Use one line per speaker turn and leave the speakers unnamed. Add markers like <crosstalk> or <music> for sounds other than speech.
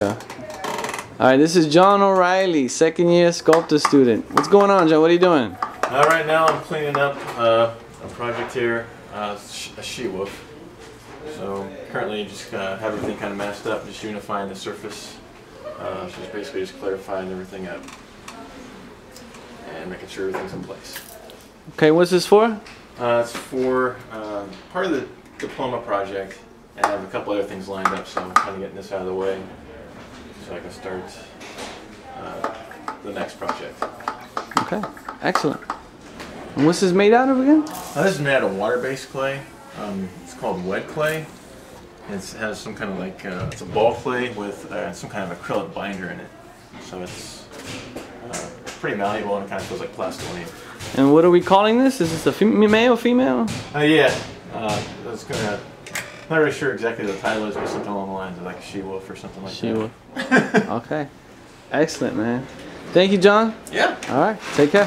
All right, this is John O'Reilly, second year sculptor student. What's going on, John? What are you doing?
Uh, right now I'm cleaning up uh, a project here, uh, a she wolf. So currently just uh, have everything kind of messed up, just unifying the surface. Uh, so just basically just clarifying everything up and making sure everything's in place.
Okay, what's this for?
Uh, it's for uh, part of the diploma project, and I have a couple other things lined up, so I'm kind of getting this out of the way so I can start uh, the next project.
Okay, excellent. And what's this made out of again?
Uh, this is made out of water-based clay. Um, it's called WED clay. It has some kind of like uh, it's a ball clay with uh, some kind of acrylic binder in it. So it's uh, pretty malleable and it kind of feels like plastiline.
And what are we calling this? Is this a fem- male, or female?
Uh, yeah, uh, that's gonna. I'm not really sure exactly what the title is, but something along the lines of like she wolf or something like
She
that.
wolf. <laughs> Okay, excellent, man. Thank you, John.
Yeah.
All right, take care.